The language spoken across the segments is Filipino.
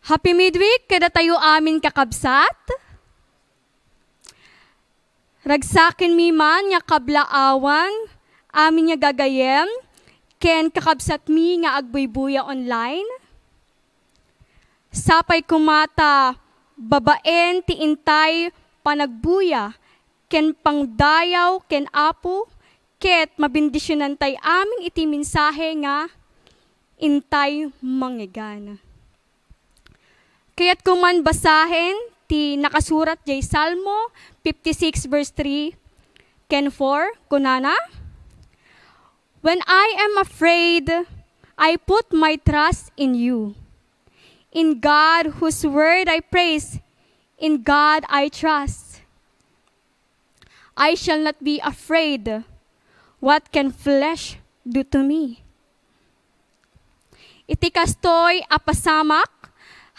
Happy midweek, kada tayo amin kakabsat. Ragsakin mi man nga kablaawan, amin nga gagayem, ken kakabsat mi nga agbuybuya online. Sapay kumata, babaen ti intay panagbuya, ken pangdayaw, ken apo, ket mabindisyonan tay aming iti mensahe nga intay mangigana. Kaya't kuman basahin, ti nakasurat jay Salmo 56 verse 3, ken 4, kunana, When I am afraid, I put my trust in you. In God whose word I praise, in God I trust. I shall not be afraid. What can flesh do to me? Iti kastoy apasamak,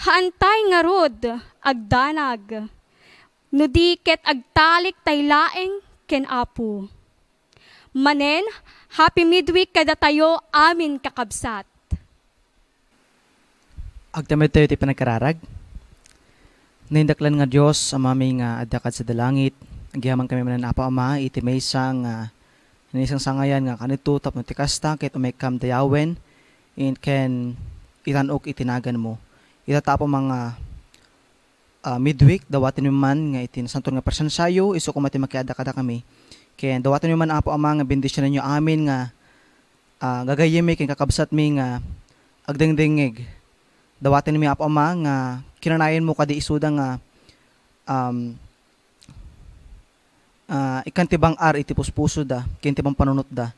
haantay nga rod, agdanag. Nudi ket agtalik tay laeng ken apo. Manen, happy midweek kada tayo amin kakabsat. Agtamad tayo ti panagkararag. Naindaklan nga Diyos ang mami nga adakad sa dalangit. Agihaman kami manan apa ama iti may isang uh, isang sangayan nga kanito tapno ti kasta ket umekam dayawen in ken itanok itinagan mo. Itatapo mga uh, midweek dawatin mo man nga itin santon nga persensayo iso kumati makiada kada kami. Ken dawatin mo man apo ama nga bendisyon ninyo amin nga uh, gagayemi ken kakabsat mi nga agdengdengeg dawatin mi apo ama nga kinanayon mo kadi isuda nga um, uh, ikantibang ar iti puspuso da kintibang panunot da.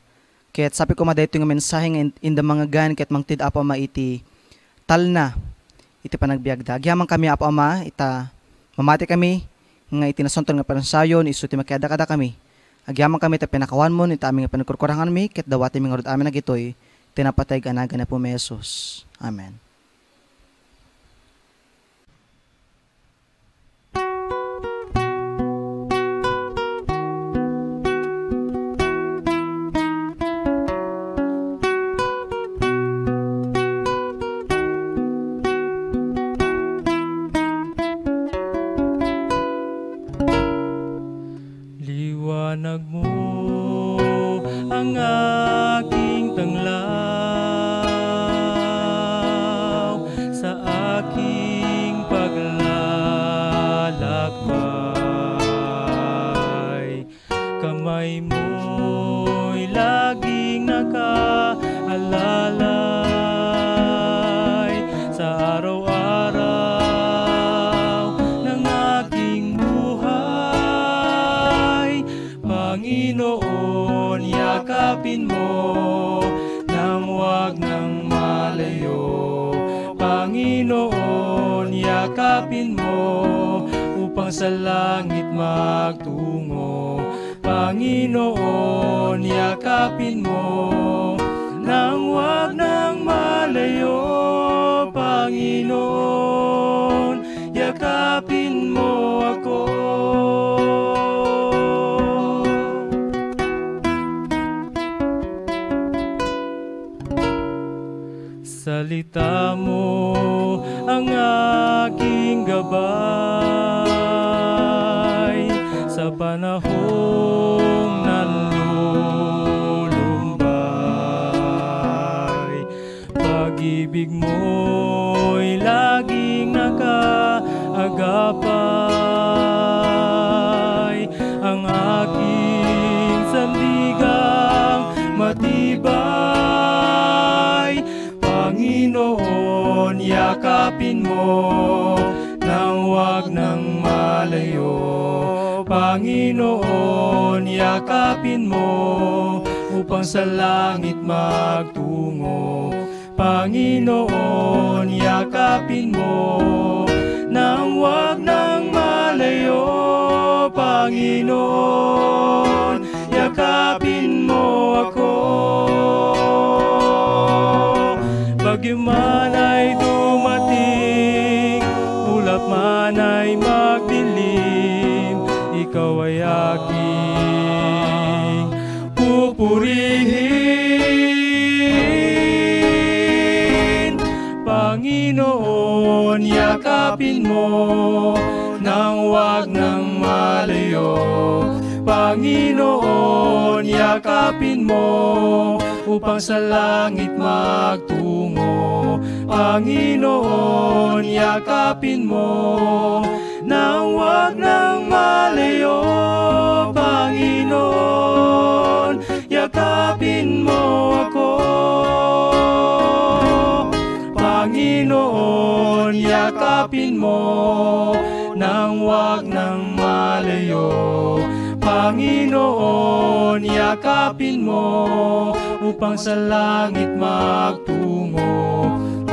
Ket sabi ko madayto nga mensahe nga in, the mga gan ket mangtid apo ama iti talna iti panagbiag da agyaman kami apo ama ita mamati kami nga iti nasonton nga pansayon isu ti makiada kada kami. Agyaman kami ta pinakawan mo ita aming panagkurkurangan mi ket dawati mi nga amin nagitoy tinapatay ganaga na po mesos amen Salita mo ang aking gabay mo nang wag nang malayo. Panginoon, yakapin mo upang sa langit magtungo. Panginoon, yakapin mo nang wag nang malayo. Panginoon, yakapin mo ako. Bagyo man ay dumating, ulap man ay ikaw ay aking pupurihin. Panginoon, yakapin mo nang wag nang malayo. Panginoon, yakapin mo upang sa langit magtungo. Panginoon, yakapin mo nang wag nang malayo. Panginoon, yakapin mo ako. Panginoon, yakapin mo nang wag nang malayo. Panginoon, yakapin mo upang sa langit magtungo.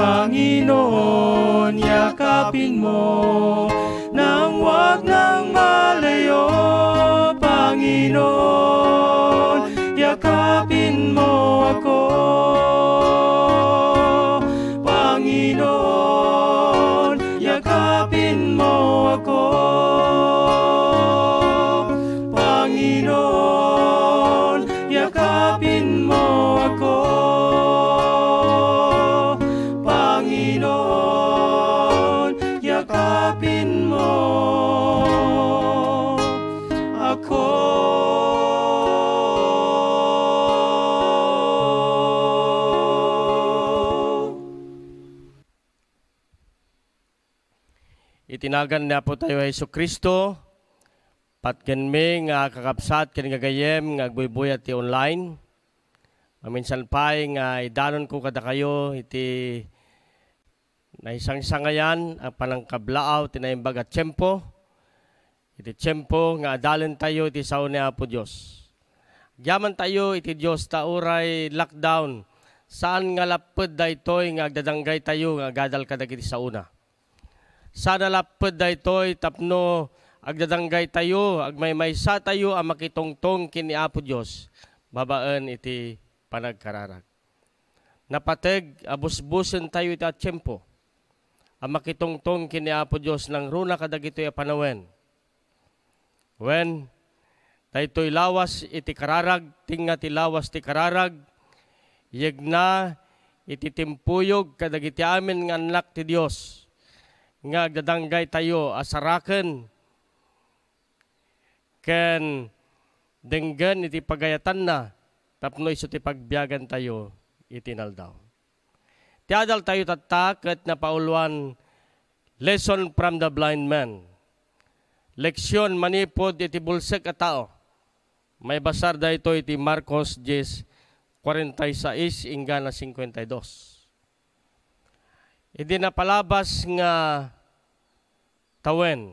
Panginoon, yakapin mo nang wag nang malayo. Panginoon, yakapin mo ako. Panginoon, Itinagan na po tayo Heso Kristo, patken mi nga kakapsat ken nga gayem nga agbuybuyat ti online. Maminsan pa nga idanon ko kada kayo iti naisang sangayan ang panangkablaaw tinaimbag at tiyempo. Iti tiyempo nga adalen tayo iti sao ni Apo Diyos. Gyaman tayo iti Diyos tauray lockdown. Saan nga lapod da ito'y nga agdadanggay tayo nga gadal kadagiti sa una. Sana lapod da ito'y tapno agdadanggay tayo, agmaymaysa tayo ang makitongtong kini Apo Diyos. Babaan iti panagkararag. Napateg, abusbusen tayo iti atsyempo. Ang makitongtong kini Apo Diyos ng runa kadagito'y panawen. When daytoy lawas iti kararag, tinga ti lawas ti kararag, yegna iti timpuyog kadagiti amin nga anak ti Dios nga agdadanggay tayo asaraken ken denggen iti pagayatan na tapno iso ti pagbiyagan tayo itinaldaw. Ti adal tayo tattaket na pauluan lesson from the blind man. Leksyon manipod iti bulsek a tao. May basar da ito iti Marcos 10, 46 ingana 52. Hindi na palabas nga tawen.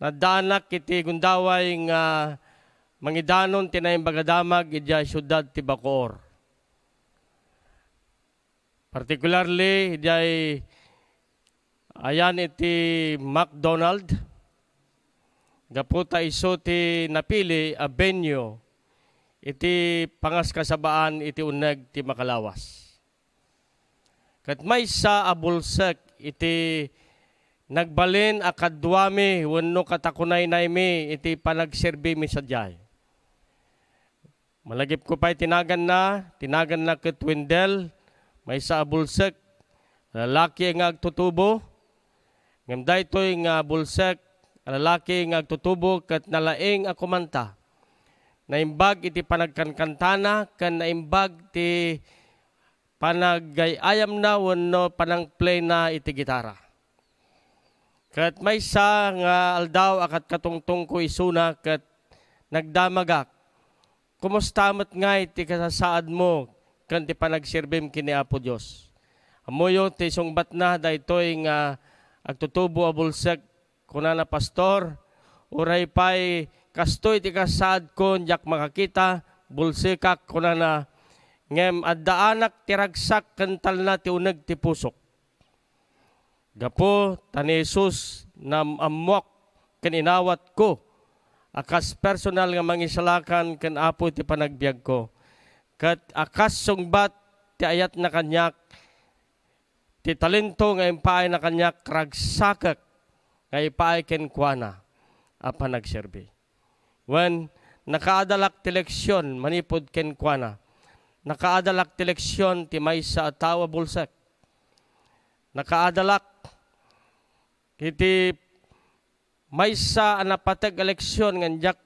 Nadanak iti gundaway nga mangidanon tinayong bagadamag idya syudad ti Bacoor. Particularly, idya ayan iti McDonald. Gaputa iso ti napili a venue iti pangas kasabaan iti uneg ti makalawas. Kat may sa abulsek iti nagbalin akadwami wenno katakunay na imi iti panagserbi mi sadyay. Malagip ko pa tinagan na, tinagan na ket Wendell, may sa abulsek, lalaki nga agtutubo, ngam daytoy nga bulsek, lalaki nga agtutubo ket nalaing a kumanta. Naimbag iti panagkankantana ken naimbag ti panagayayam na wenno panangplay na iti gitara. Kat may sa nga aldaw akat katungtong ko isuna kat nagdamagak. Kumusta mat nga iti kasasaad mo kan ti panagsirbim kini Apo Dios. Amoyo ti sungbat na daytoy nga agtutubo a bulsek kunana pastor uray pay kastoy ti kasaad ko jak makakita bulsekak kunana ngem addaanak ti ragsak kental na ti uneg ti pusok. Gapo tani Jesus na amwak ken inawat ko akas personal nga mangisalakan ken apo ti panagbiag ko. Kat akas sungbat ti ayat na kanyak ti talento nga impaay na kanyak ragsakak nga ipaay ken kuana a panagserbi. When nakaadalak ti leksyon manipod ken kuana nakaadalak ti leksyon ti maysa a tawa bulsak. Nakaadalak iti may sa anapatag eleksyon nga jak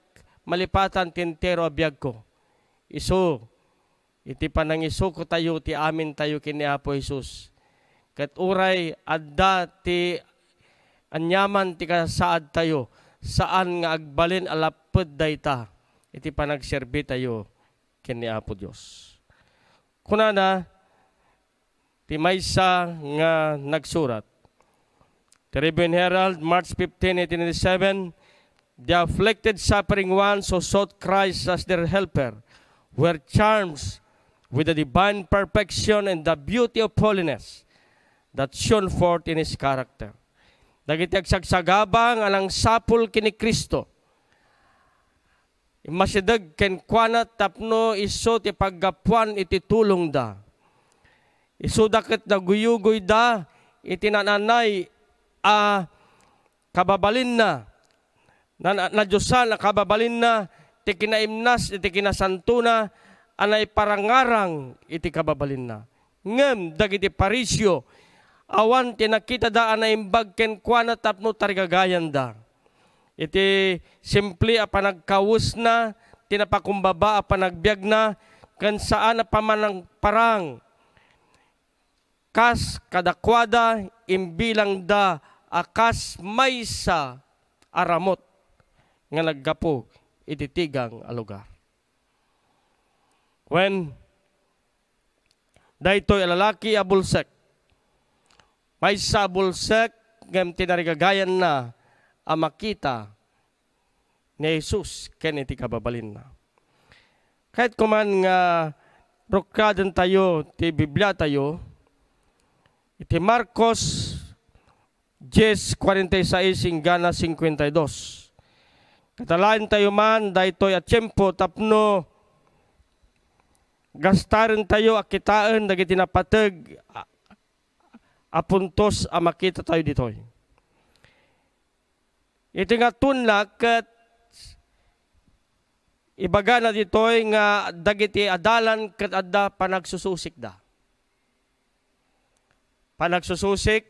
malipatan tintero abiyag ko. Iso, iti panang iso ko tayo, ti amin tayo kini Apo Jesus. Kat uray, adda ti anyaman ti kasaad tayo, saan nga agbalin alapod dayta, iti panagserbi tayo kini Apo Dios. Kunana, ti maysa nga nagsurat. Tribune Herald, March 15, 1897, The afflicted suffering ones who sought Christ as their helper were charmed with the divine perfection and the beauty of holiness that shone forth in His character. Dagiti agsagsagabang alang sapul kini Kristo. Masidag ken kuana tapno iso ti paggapuan iti tulong da. Iso daket naguyugoy da iti nananay a kababalin na na, na, na Diyosan na kababalin na ti kinaimnas iti kinasantuna anay parangarang iti kababalin na. Ngem dagiti parisyo awan ti nakita da anay imbag ken kuana tapno tarigagayan da. Iti simple a panagkawus na tinapakumbaba a panagbiag na kan saan na pamanang parang kas kadakwada imbilang da akas maysa aramot nga naggapo ititigang a lugar. When daytoy lalaki abulsek, may sa abulsek ngem tinarigagayan na a makita ni Jesus ken iti kababalin na. Kahit kuman nga rokadan tayo ti Biblia tayo, iti Marcos 10.46 hingga 52. Katalain tayo man, daytoy at tiyempo tapno, gastarin tayo akitaan, dagiti napatag, apuntos a makita tayo ditoy. Iti nga tunlak kat ibaga na ditoy nga dagiti adalan kat adda panagsususik da. Panagsususik,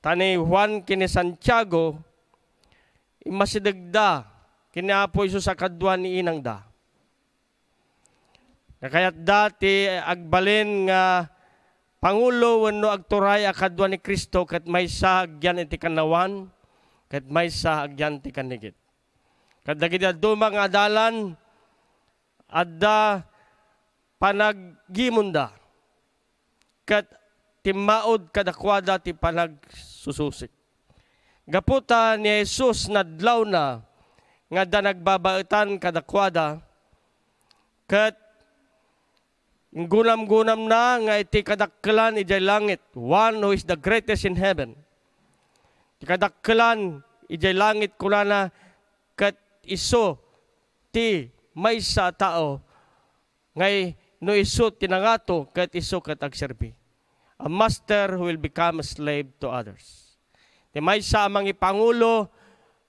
tani Juan kini Santiago, masidagda, kini Apo sa kadwa ni inang da. Kayat dati agbalin nga Pangulo wano agturay akadwa ni Kristo kat may sa agyan iti kanawan, kat may sa agyan ti kanigit. Kat dagiti dumang adalan, adda panaggimunda. Kat timaod kadakwada ti panagsususik. Gaputa ni Jesus nadlaw na nga da nagbabaitan kadakwada kat gunam-gunam na nga iti kadakkelan ijay langit one who is the greatest in heaven kadakkelan ijay langit kulana kat iso ti may sa tao ngay no iso tinangato kat iso kat agserbi a master who will become a slave to others. Ti may sa mangi pangulo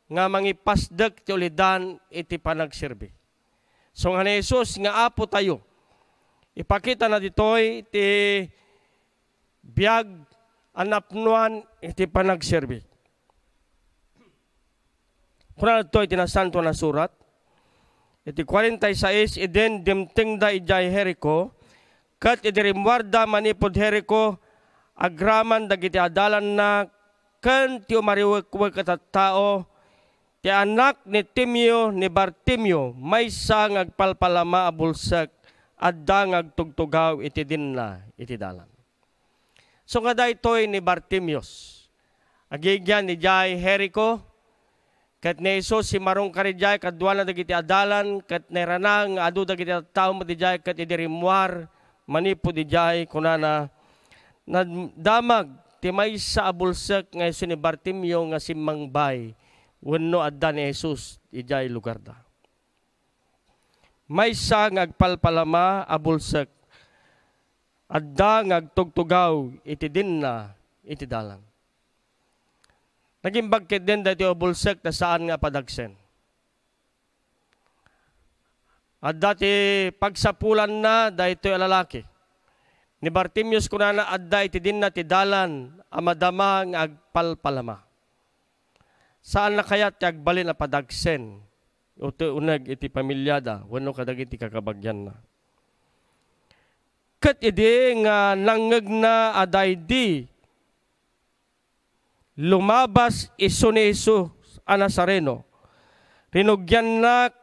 nga mangi pasdek ti ulidan iti panagserbi. So nga ni Jesus nga apo tayo. Ipakita na ditoy ti biag anapnuan iti panagserbi. Kuna ito iti nasanto na surat. Iti 46, iden dimting da ijay Jericho, kat idirimwarda manipod Jericho, agraman dagiti adalan na ken ti umariwek kat tao, ti anak ni Timio ni Bartimio, may sa ngagpalpalama abulsak, adda ngagtugtugaw iti dinna iti dalan. So nga daytoy ni Bartimios, agigyan ni Jai Jericho, kat ni Isos si marong karijay kadwa na dagiti adalan kat neranang adu dagiti tao mo dijay kat idirimuar manipo dijay kunana na damag ti may sa abulsek nga ni Bartimyo nga si Mangbay wenno adda ni Jesus ijay lugar da. May sa ngagpalpalama abulsek adda ngagtugtugaw iti dinna iti dalan. Naging bagkit din dati abulsek na saan nga padagsen. At dati pagsapulan na dahito lalaki. Ni Bartimius kunana adda iti din na ti dalan amadama nga agpalpalama. Saan na kaya ti agbalin a padagsen? Uto unag iti pamilyada, wano kadag iti kakabagyan na. Kat idi nga nangag na aday di lumabas iso ni Isu a Nazareno. Rinugyan na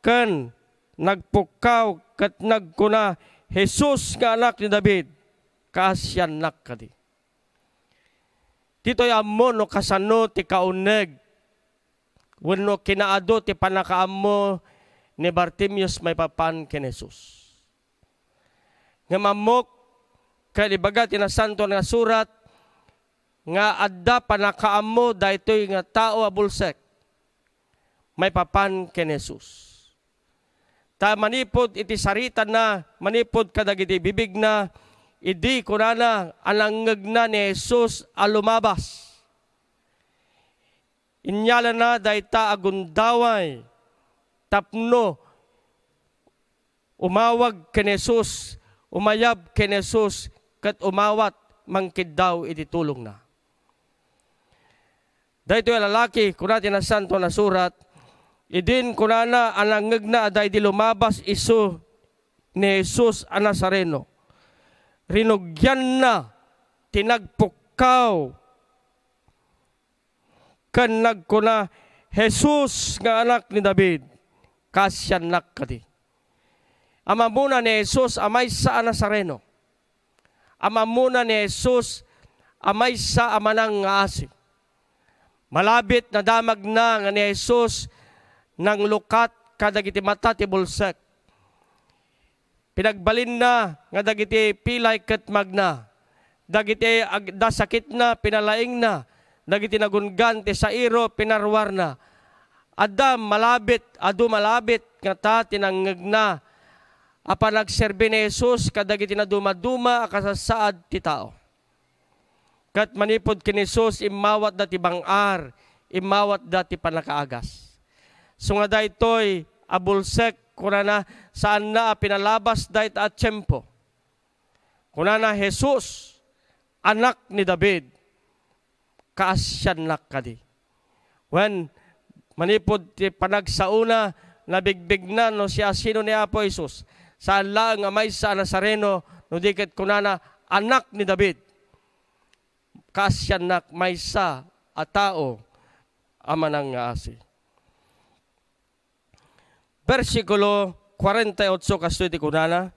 kan nagpukaw kat nagkuna Jesus nga anak ni David kaasyan nak kadi. Dito ammo no kasano ti kauneg. Wano kinaado ti panakaammo ni Bartimius may papan ken Jesus. Nga mamok kay ibaga ti santo nga surat nga adda panakaammo daytoy nga tao abulsek may papan ken Jesus. Ta manipod iti sarita na, manipod kadag iti bibig na, idi kunana alangag na ni Jesus alumabas. Inyala na dayta agundaway, tapno, umawag ken Jesus, umayab ken Jesus, kat umawat mangkid daw iti tulong na. Dahito yung lalaki, kunati na santo na surat, Idin kunana anangag na aday di lumabas iso ni Jesus a Nazareno. Rinugyan na tinagpukaw kan nagkuna Jesus nga anak ni David kasyan nak kadi. Ama muna ni Jesus amay sa Nazareno. Ama muna ni Jesus amay sa amanang nga. Malabit na damag na nga ni Jesus nang lukat kadagiti mata ti bulsak. Pinagbalin na nga dagiti pilay ket magna. Dagiti agda sakit na pinalaing na. Dagiti nagungan ti sairo pinarwar na. Adda malabit, adu malabit nga ta tinangag na. Apa nagserbi ni Jesus kadagiti na dumaduma akasasaad ti tao. Kat manipod kini Jesus imawat dati bangar, imawat dati panakaagas. So nga daytoy abulsek kunana saan na pinalabas dayt at tiyempo. Kunana Jesus, anak ni David, kaasyan nak kadi. When manipod ti panagsauna, nabigbig na no siya sino ni Apo Jesus. Saan lang nga may sa Nazareno, no dikit kunana, anak ni David. Kaasyan nak may sa a tao, ama ng asi versikulo 48 kasto iti kunana,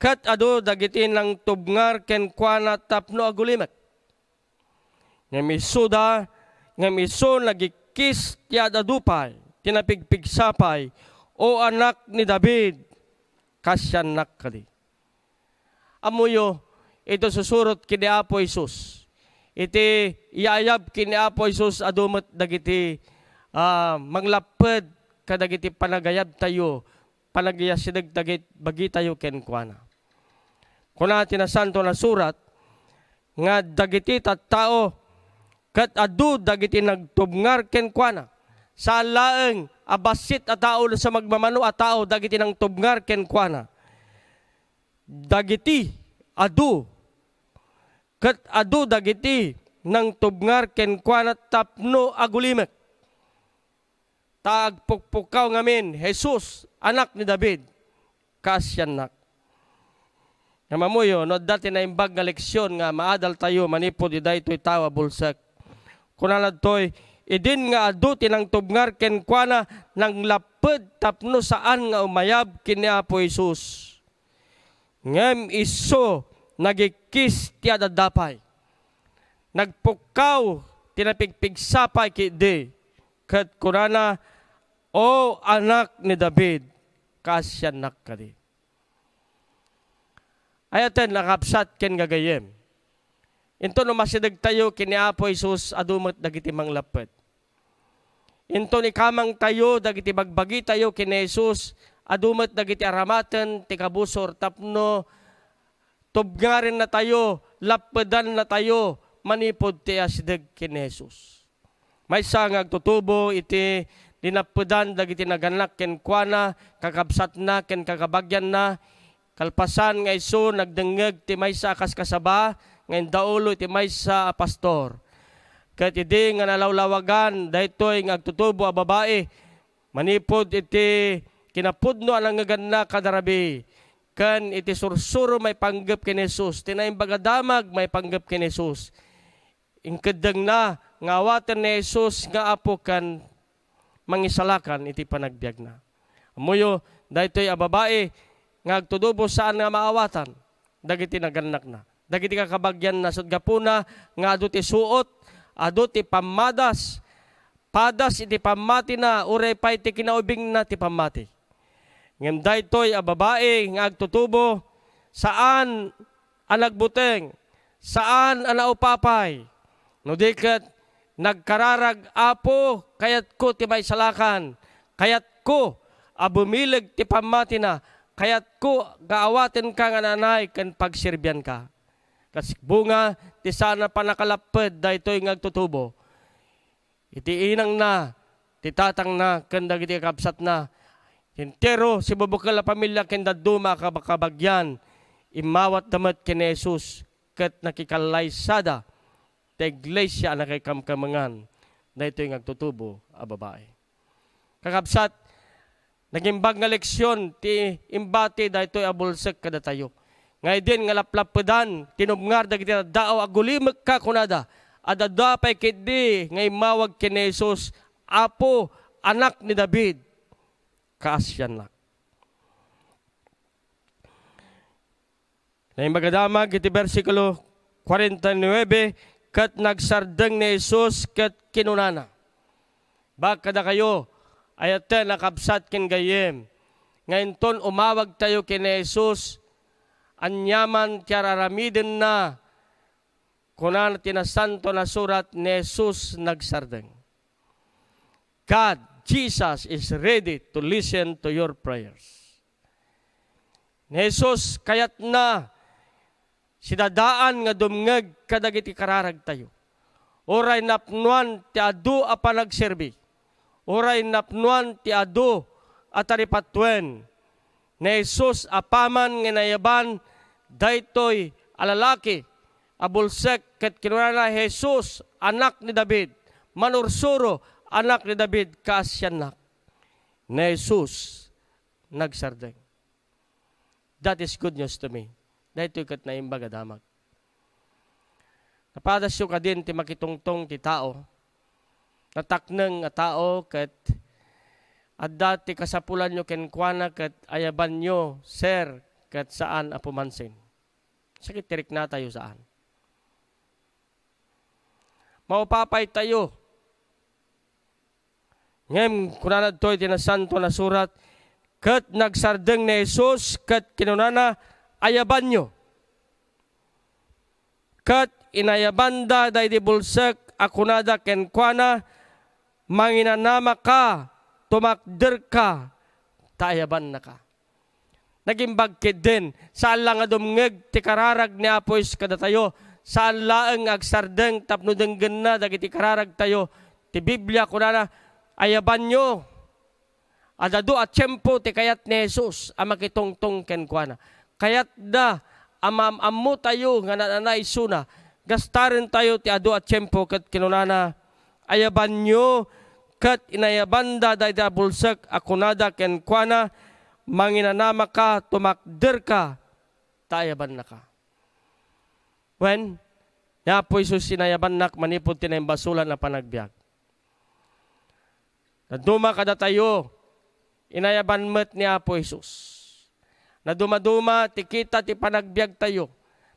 kat ado dagitin lang tubngar ken kuana tapno agulimek. Nga misuda, nga miso nagikis tiyada dupay, tinapigpigsapay, o anak ni David, kasyan nak kadi. Amuyo, ito susurot kini Apo Isus. Iti iayab kini Apo Isus adumat dagiti uh, manglapad kadagiti panagayab tayo, panagyasinag dagit bagi tayo ken kuana. Kuna tinasanto na surat, nga dagiti tattao, kat adu dagiti nagtubngar ken kuana. Sa laeng abasit a tao sa magmamano a tao dagiti nang tubngar ken kuana. Dagiti adu kat adu dagiti nang tubngar ken kuana tapno agulimek tagpukpukaw ngamin, Jesus, anak ni David, kasyan nak. Nga mamuyo, no dati na imbag nga leksyon nga maadal tayo manipod iday to'y tawa bulsak. Kunalad to'y idin nga adu tinang tubngar ken kuana nang laped tapno saan nga umayab kini Apo Jesus. Ngem iso nagikis ti adadapay. Nagpukaw tinapigpigsapay ki de kat kunana o anak ni David kasyan nak kadi. Ayaten nakapsat ken gagayem. Into no masidag tayo kini Apo Jesus adumat dagiti manglapet. Into ni kamang tayo dagiti bagbagi tayo kini Jesus adumat dagiti aramaten ti kabusor tapno tubngarin na tayo, lapedan na tayo, manipod ti asideg kini Jesus. May sangag tutubo iti dinapudan dagiti naganak ken kuana kakabsat na ken kakabagyan na Kalpasan nga iso nagdengeg ti may sa kas kasaba ngayon daulo ti may sa pastor. Kat idi nga nalawlawagan daytoy nga agtutubo a babae manipod iti kinapudno alang nga ganna kadarabi kan iti sursuro may panggap ken Jesus. Tinaim bagadamag may panggap ken Jesus. Ingkedeng na nga awaten ni Jesus nga apo kan mangisalakan iti panagbiag na. Amuyo daytoy a babae nga agtudubo saan nga maawatan dagiti naganak na. Dagiti kakabagyan na sud gapuna nga adu ti suot adu ti pamadas padas iti pamati na uray pay ti kinaubing na ti pamati ngem daytoy a babae nga agtutubo saan ang nagbuteng saan ang naupapay? No diket nagkararag apo kayat ko ti may salakan kayat ko abumilig ti pamati na kayat ko gaawaten ka nga nanay kan pagsirbyan ka. Kasi bunga ti sana pa nakalaped daytoy ngagtutubo iti inang na ti tatang na kanda iti kapsat na Entero si bubukal na pamilya kenda duma kabagyan imawat damat ken Jesus ket nakikalaysada ta iglesia na kay kamkamangan na ito yung agtutubo a babae. Kakabsat, nagimbag nga leksyon ti imbati da ito abulsek kada tayo. Ngay din nga laplapedan, tinubngar dagiti daaw agulimek ka kunada. Adada pay kidi ngay mawag ken Jesus, apo anak ni David kaasyan na. Magadamag iti versikulo 49, kat nagsardeng ni Jesus kat kinunana. Baka na kayo, ayat nakabsat kin gayem. Ngayon ton umawag tayo kin Jesus, anyaman tiararamidin na kunan tinasanto na surat ni Jesus nagsardeng. God Jesus is ready to listen to your prayers. Ni kayat na sidadaan nga dumngeg kadagiti kararag tayo. Oray napnuan ti adu a panagserbi. Oray napnuan ti adu at taripatwen. Ni Jesus apaman nga nayaban daytoy alalaki abulsek ket kinuna Jesus anak ni David manursuro anak ni David kaasyanak na Jesus nagsardeng. That is good news to me. Dahito kat na imbaga damag. Napadas yung ka din ti makitungtong ti tao. Natakneng nga tao kat at dati kasapulan nyo kenkwana kat ayaban nyo, sir, kat saan apumansin. Sakit tirik na tayo saan. Maupapay tayo Ngem, kunanad to'y tinasanto na surat, kat nagsardeng ni Jesus, kat kinunana, ayaban nyo. Kat inayabanda day di bulsek, akunada kenkwana, manginanama ka, tumakder ka, taayaban na ka. Naging bagkid din, saan lang adumngeg, ti kararag ni Apoys kada tayo, saan laeng agsardeng, tapno denggen na, dagiti kararag tayo, ti Biblia kunana, ayaban nyo. Adado at tiyempo ti kayat ni Jesus ang makitungtong kenkwana. Kayat da amam ammo tayo nga nananay suna. Gastarin tayo ti ado at tiyempo kat kinunana. Ayaban nyo kat inayabanda da da bulsak akunada kenkwana manginanama ka tumakder ka tayaban na ka. When Ya po Isus sinayaban nak manipod tinayimbasulan na panagbiag. Naduma kada tayo, inayaban met ni Apo Jesus. Naduma-duma, ti kita ti panagbiag tayo.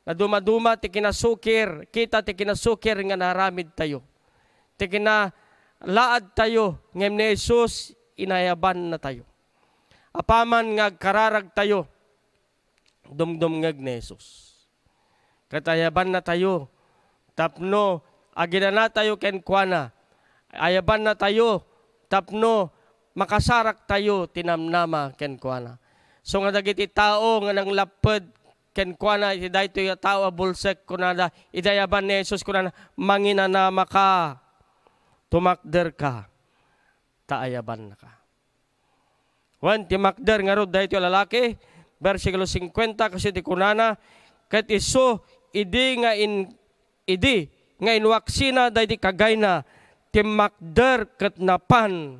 Naduma-duma, ti kinasukir, kita ti kinasukir nga naramid tayo. Ti kinalaad tayo, ngem ni Jesus, inayaban na tayo. Apaman nga kararag tayo, dumdum ngag ni Jesus. Katayaban na tayo, tapno, agina na tayo kenkwana, ayaban na tayo, tapno makasarak tayo tinamnama ken kuana. So nga dagiti tao nga nang lapad ken kuana iti dayto yung tao bulsek kunada idayaban ni Jesus kunana manginanama ka tumakder ka taayaban ka. Wan ti makder nga rod dayto lalaki versikulo 50 kasi ti kunana ket iso idi nga in idi nga inwaksina daydi kagayna ti makder ket napan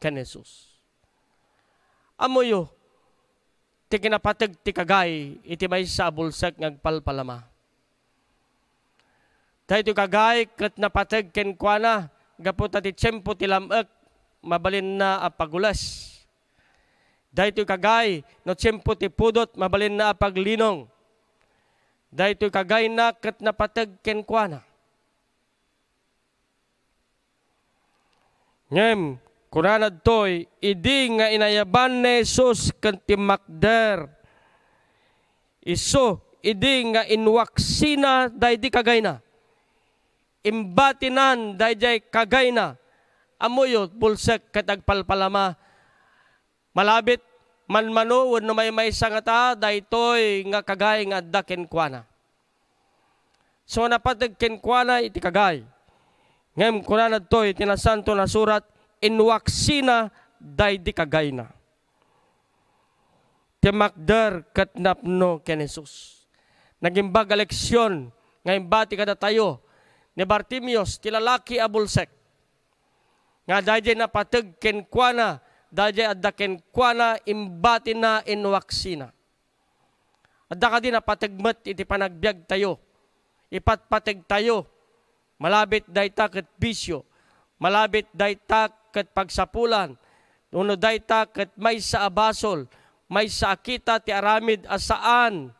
ken Jesus. Amoyo ti kinapateg ti kagay iti may sa bulsak ngagpalpalama. Dahito kagay ket napateg ken kuana gapu ti tiyempo ti lamek mabalin na a pagulas. Dahito kagay no tiyempo ti pudot mabalin na a paglinong. Dahito kagay na ket napateg ken kuana. Ngem, kunanad toy, idi nga inayaban ni Jesus kan timakder. Iso, idi nga inwaksina daydi kagay na. Imbatinan daydi kagay na. Amoyo, bulsek katagpalpalama. Malabit, manmano, wano may may sangata, daytoy nga kagay nga daken kuana. So napatag kenkwana iti kagay. Ngem kunanad toy tinasanto na surat inwaksina day di kagay na. Timakder kat napno ken Jesus. Nagimbag leksyon ngayon bati kada tayo ni Bartimios tilalaki abulsek. Nga dayjay napatag ken kuana dayjay adda ken kuana imbati na inwaksina. Adda ka din napatagmat iti panagbiag tayo. Ipatpatag tayo Malabit dayta ket bisyo. Malabit dayta ket pagsapulan. Uno dayta ket may sa abasol. May sa akita ti aramid asaan.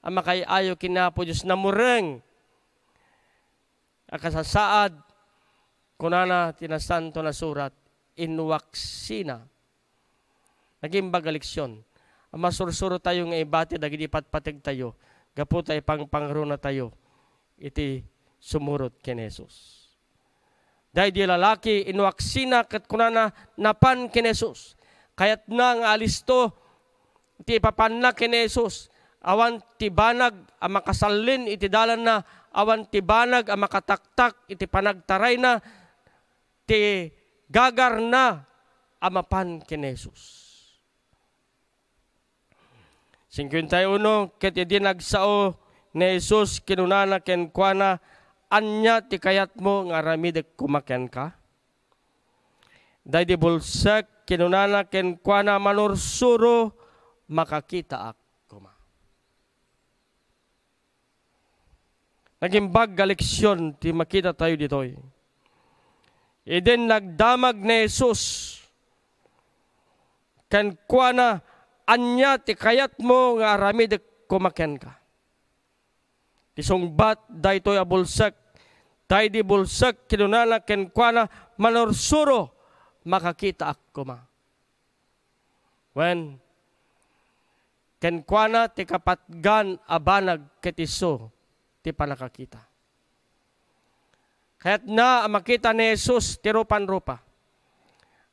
Ang makayayo kinapo Diyos na mureng. Akasasaad. Kunana tinasanto na surat. Inwaksina. Naging bagaliksyon. Ang masursuro tayo nga ibati dagiti patpatig tayo. Gapu tayo pang pangro na tayo. Iti sumurot ken Jesus. Dahil di lalaki inuaksina kat kunana napan ken Jesus. Kayat na nga alisto ti papanna ken Jesus. Awan ti banag ang makasallin iti dalan na awan ti banag ang makataktak iti panagtaray na ti gagar na amapan ken Jesus. 51 ket idi nagsao ni Jesus kinunana ken kuana anya ti kayat mo nga ramidek kumakyan ka? Day di bulsak kinunana ken kuana manursuro makakita ak kuma. Naging bag ti makita tayo ditoy. Iden nagdamag ni Jesus ken kuana anya ti kayat mo nga ramidek kumakyan ka. Isungbat daytoy abulsak Tay di bulsak kinunala ken kuana manorsuro makakita ako ma. When ken kuana ti kapatgan abanag ketiso ti panakakita. Kayat na makita ni Jesus ti rupan-rupa.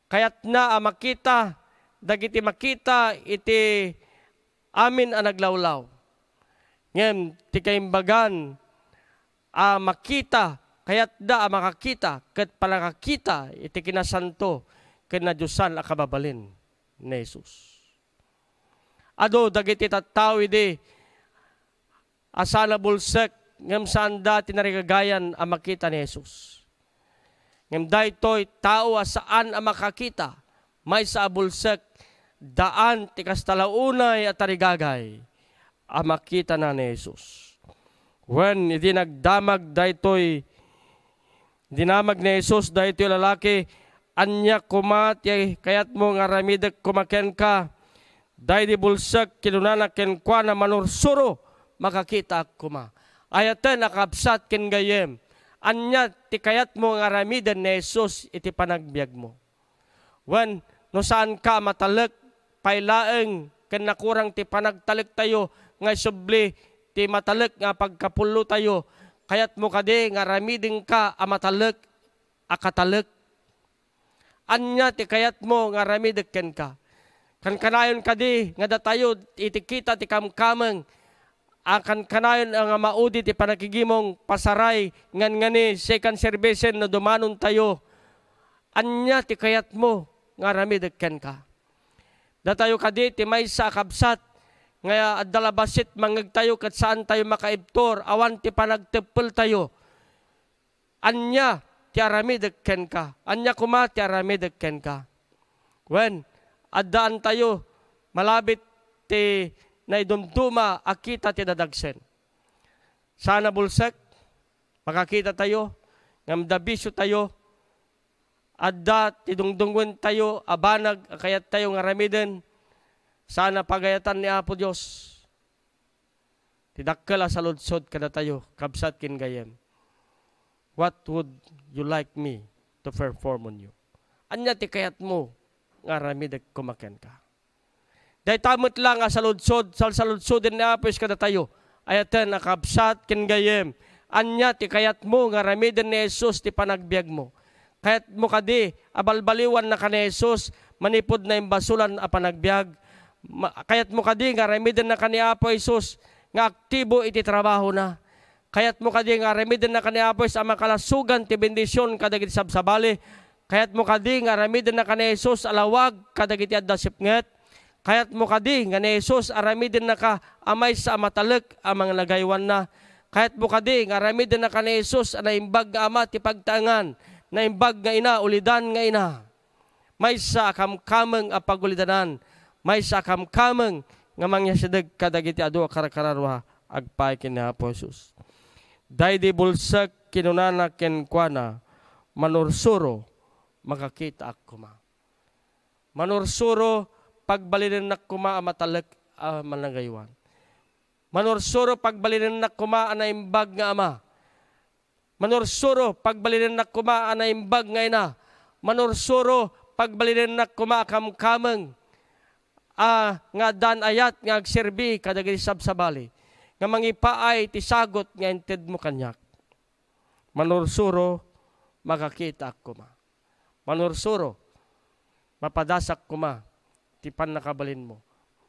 Kayat na makita dagiti makita iti amin ang naglawlaw. Ngem ti kaimbagan a makita Kaya't da makakita, kat palakakita, iti kinasanto, kina Diyosan akababalin ni Jesus. Ado, dagiti tattaw idi, asala bulsek, ngam saan da tinarigagayan ang makita ni Jesus. Ngam da ito'y tao asaan ang makakita, may sa abulsek, daan tikas talaunay at tarigagay, ang makita na ni Jesus. When iti nagdamag da ito'y Dinamag ni Jesus ito lalaki, anya kumat, kayat mo nga ramidak kumaken ka, dahil di bulsak kinunana ken kwa na manursuro, makakita kuma. Ayatan nakabsat ken gayem, anya ti kayat mo nga ramidan ni Jesus iti panagbiag mo. When, no saan ka matalek, pailaeng, ken nakurang ti panagtalik tayo, nga subli, ti matalek nga pagkapulo tayo, Kayat mo kadi nga ramiding ka amatalek akatalek. Anya ti kayat mo nga ramidek ken ka. Kan kanayon kadi nga datayo itikita ti kamkameng akan kanayon ang maudi ti panakigimong pasaray ngan ngani second service no dumanon tayo. Anya ti kayat mo nga ramidek ken ka. Datayo kadi ti may sa kabsat nga at dalabasit mangag tayo kat saan tayo makaibtor, awan ti panagtepel tayo. Anya, ti aramidagken ka. Anya kuma, ti aramidagken ka. When, addaan tayo, malabit ti na idumduma, akita ti dadagsen. Sana bulsek, makakita tayo, ngamdabisyo tayo, adda tidungdungwen tayo, abanag, kayat tayo nga ramiden, sana pagayatan ni Apo Diyos. Tidakkala sa ludsod kada tayo, kabsat kin gayem. What would you like me to perform on you? Anya ti kayat mo, nga ramidag kumaken ka. Dahil tamot lang nga sa ludsod, sa ludsod din ni Apo kada tayo, ayatan nakabsat kin gayem. Anya ti kayat mo, nga ramidan ni Jesus ti panagbiag mo. Kayat mo kadi, abalbaliwan na ka ni Jesus, manipod na imbasulan a panagbiag. Kayat mo kadi, nga ramidan na ka ni Apo Jesus, nga aktibo iti trabaho na. Kayat mo kadi nga remidan na kani Apo sa makalasugan ti bendisyon kadagiti sabsabali. Kayat mo kadi nga remidan na kani Jesus alawag kadagiti adda sipnget. Kayat mo kadi nga ni Jesus aramidin na ka amay sa matalek ang mga nagaywan na. Kayat mo kadi nga aramidin na ka ni Jesus na imbag nga ama ti pagtangan, na imbag nga ina ulidan nga ina. May sa kamkameng a pagulidanan, may sa kamkameng nga mangyasideg kadagiti adu karakararwa agpay kin ni Apo Jesus. Day di bulsak kinunana ken kuana manursuro makakita ak kuma. Manursuro pagbalinin nak kuma a matalek a managaywan. Manursuro pagbalinin nak kuma a naimbag nga ama. Manursuro pagbalinin nak kuma a naimbag nga ina. Manursuro pagbalinin nak kuma a kamkameng a nga dan ayat nga agserbi kadagiti sabsabali nga mangipaay ti sagot nga inted mo kanyak. Manursuro, makakita ak kuma. Manursuro, mapadasak kuma, ti pan nakabalin mo.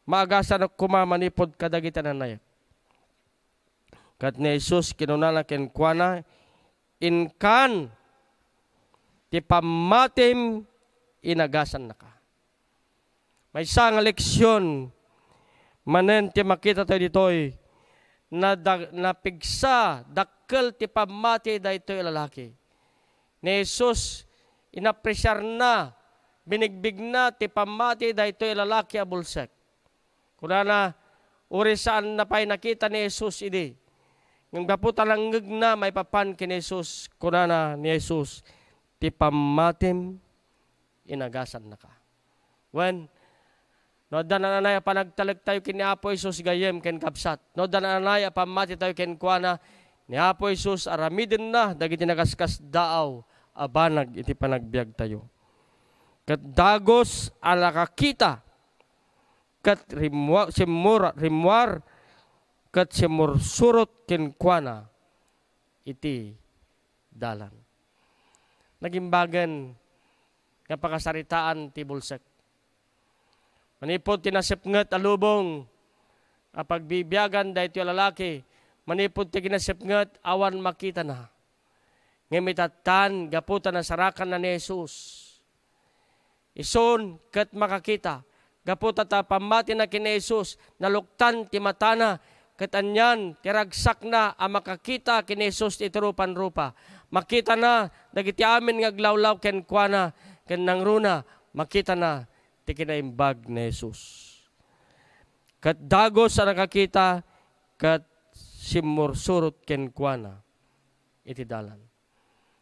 Maagasan ak kuma manipod kadagita na nayak. Kat ni Jesus kinunala ken kuana, inkan ti pamatim inagasan na ka. May isang leksyon manen ti makita tayo ditoy na da, napigsa dakkel ti pamati daytoy lalaki. Ni Jesus inapresyar na binigbig na ti pamati daytoy lalaki a bulsek. Kuna na uri saan na pa'y nakita ni Jesus idi. Ng gaputa lang na may papan kini Jesus kuna na ni Jesus ti pamatim inagasan na ka. When No da na nanay panagtalag tayo kin ni Apo Isus gayem ken kapsat. No da na nanay pamati tayo ken kuana ni Apo Isus aramidin na dagiti nagaskas daaw abanag iti panagbiag tayo. Kat dagos alakakita kat rimwa simura rimwar kat simursurot ken kuana iti dalan. Nagimbagan nga pakasaritaan ti bulsak Manipod tinasipngat alubong a pagbibiyagan dahito lalaki. Manipod ti kinasipngat awan makita na. Ngamitatan gaputan na sarakan na ni Jesus. Ison kat makakita. Gaputa ta pamati na kini Jesus. Naluktan ti matana. Kat anyan tiragsak na a makakita kini Jesus itirupan rupa. Makita na dagiti amin nga glawlaw ken kuana ken nangruna. Makita na ti kinaimbag ni Jesus. Kat dagos sa nakakita, kat simursurot ken kuana iti dalan.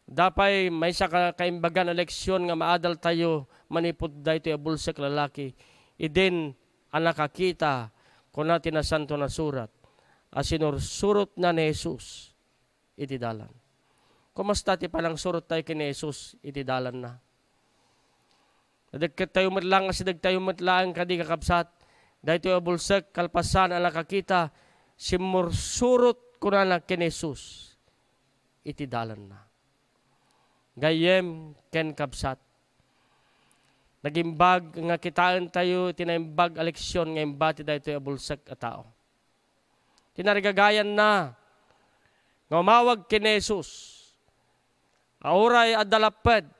Dapay may sa ka kaimbagan na leksyon nga maadal tayo manipod dayto abulsek lalaki. Idin ang nakakita kung natin na santo na surat. As sinursurot na ni Jesus iti dalan. Kumusta ti palang surot tayo kini Jesus iti dalan na. Nadagkat tayo matlang kasi dag tayo matlang kadi kakabsat. Dahil tayo bulsak kalpasan ang nakakita simursurot ko na na kinesus. Iti dalan na. Gayem ken kabsat. Nagimbag nga kitaan tayo tinaimbag aleksyon nga imbati dahil tayo bulsak a tao. Tinarigagayan na nga umawag kinesus. Auray adalapad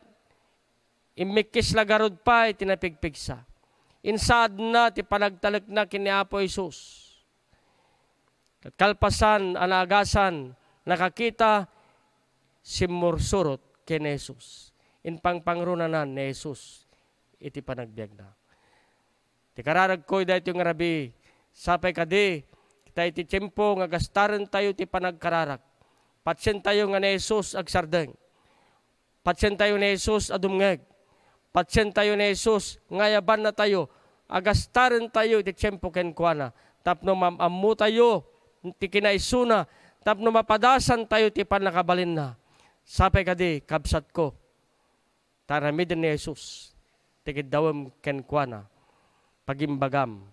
imikis lagarod pa, itinapigpigsa. insad na ti panagtalek na kini Apo Isus. Kat kalpasan, anagasan, nakakita si mursurot kini Jesus. In pangpangrunanan ni Jesus, iti panagbiag na. Ti kararag ko dahil yung rabi, sapay kadi, kita iti tiyempo nga gastaran tayo ti panagkararag. Patsen tayo nga ni Jesus ag sardeng. Patsen tayo ni Jesus adumngeg. Patsen tayo ni Jesus ngayaban na tayo. Agastaran tayo iti tiyempo ken kuana. Tapno mamamu tayo ti kinaisuna. Tapno mapadasan tayo ti panakabalin na. Sapay kadi, kabsat ko. Taramid ni Jesus. Tikid dawam ken kuana. Pagimbagam.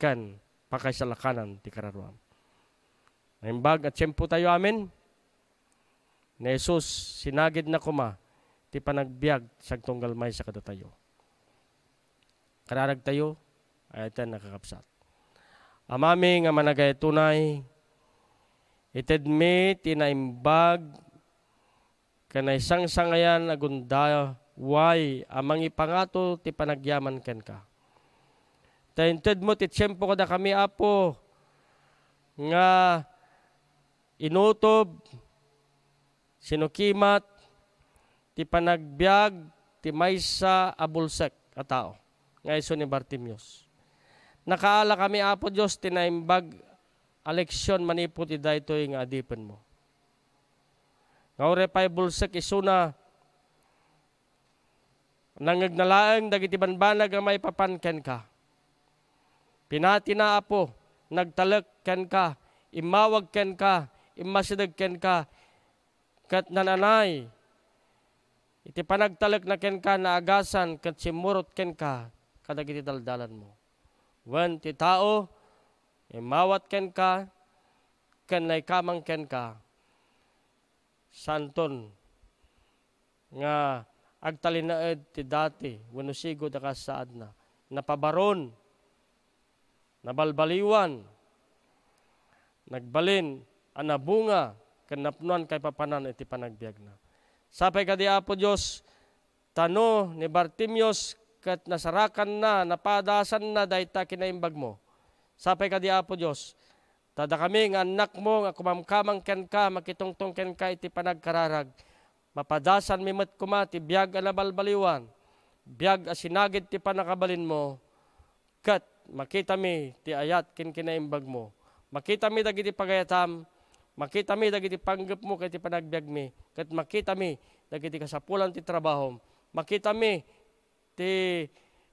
Ken pakaisalakanan ti kararuam. Naimbag at tiyempo tayo amin. Ni Jesus, sinagid na kuma, ti panagbiag sa tunggal may sa kada tayo. Kararag tayo, ay ito nakakapsat. Amami nga managay tunay, ited mi tinaimbag, kanay isang sangayan agunda, way, amang ipangato ti panagyaman ken ka. Tainted mo, ti tiyempo kada kami apo, nga inutob, sinukimat, ti panagbiag, ti maysa abulsek a tao. Nga iso ni Bartimius. Nakaala kami apo Diyos, tinaimbag aleksyon manipo ti daytoy nga adipen mo. Nga ore pa'y bulsek isuna, nangagnalaang dagiti banbanag nga may papanken ka. Pinati na apo, nagtalek ken ka, imawag ken ka, imasidag ken ka, kat nananay, iti panagtalek na ken ka, naagasan, kat simurot ken ka, kadagiti daldalan mo. Wen ti tao, imawat ken ka, ken kamang ken ka, santon, nga agtalinaed ti dati, wano sigo da saad na, napabaron, nabalbaliwan, nagbalin, anabunga, kanapnuan kay papanan iti panagbiag na. Sapay kadi Apo Diyos, tano ni Bartimios, kat nasarakan na, napadasan na, dahita kinaimbag mo. Sapay kadi Apo Diyos, tada kami nga anak mo, nga kumamkamang ken ka, makitungtong ken ka iti panagkararag, mapadasan mi met kuma, ti biyag anabalbaliwan, biyag asinagid ti panakabalin mo, kat makita mi ti ayat kin kinaimbag mo. Makita mi dagiti pagayatam, makita mi dagiti panggap mo kay ti panagbiag mi, kat makita mi dagiti kasapulan ti trabaho, makita mi ti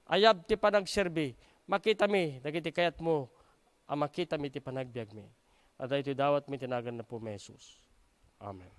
ayab ti panagserbi, makita mi dagiti kayat mo, ang makita mi ti panagbiag mi. At ito dawat mi tinagan na po, Jesus. Amen.